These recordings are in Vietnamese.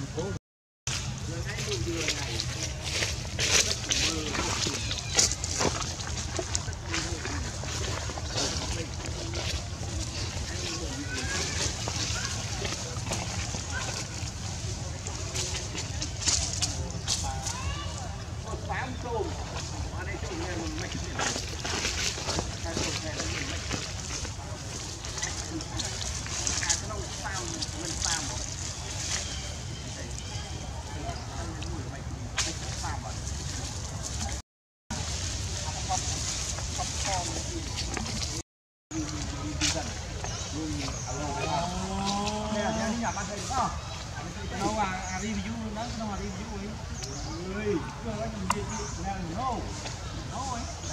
and pulled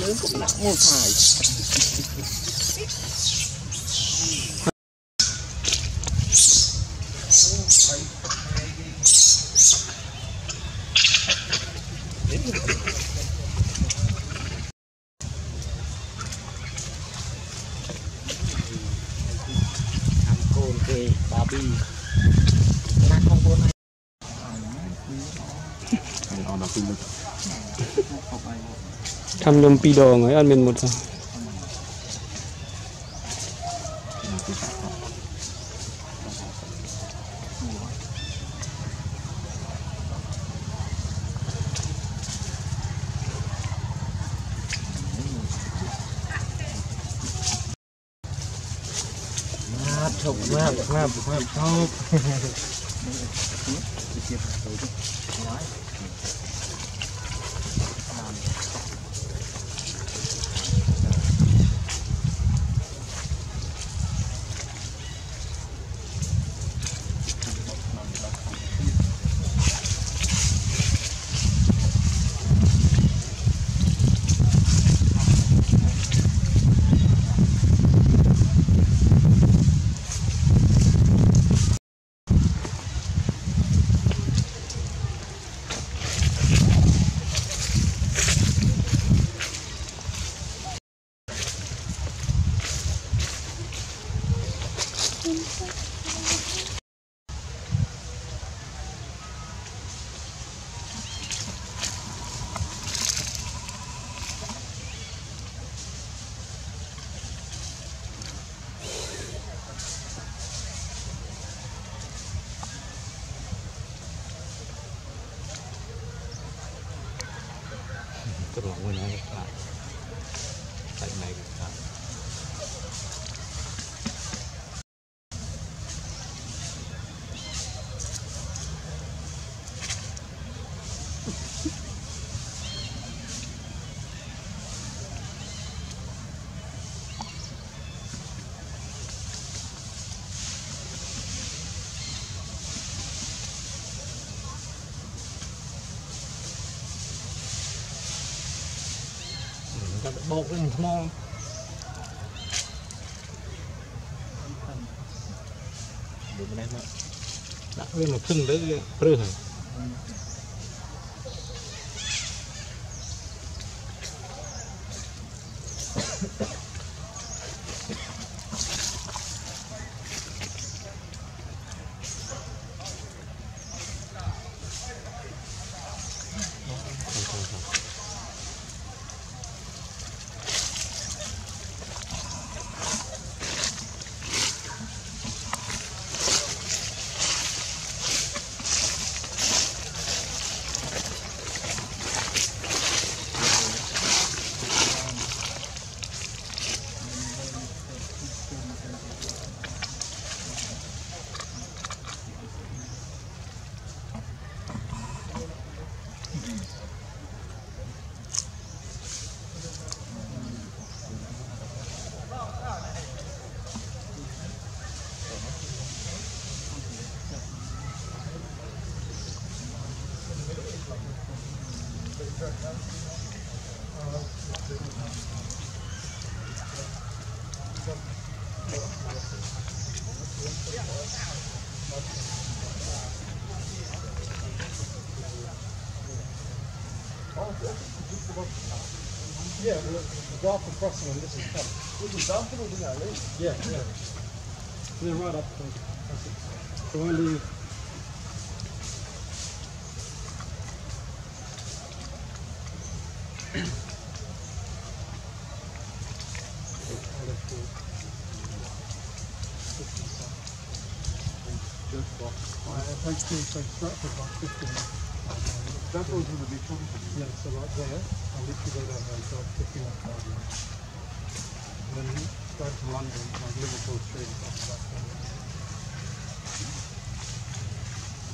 nướng cũng nặng mua phải Barbie. Nó không có này. Nó nó phim Thăm nhầm pi đồ người ăn miền một rồi Hãy subscribe cho kênh Ghiền Mì Gõ Để không bỏ lỡ những video hấp dẫn Ruang? ចាំទៅបោកវិញថ្មដូចមិនដែរមកដាក់វាមកខឹងទៅព្រឹសហើយ off the crossing and this is come. Which is after or do that, right? Yeah, yeah. And then right up the. So only box. Right, thanks, Steve. Thanks, Bradford, about that goes with the big one. Yeah, so right there, I'll literally go down there and start picking up Derby. And then go to London, like Liverpool Street, after that.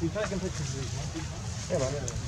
You taking pictures of these, mate? Yeah, man.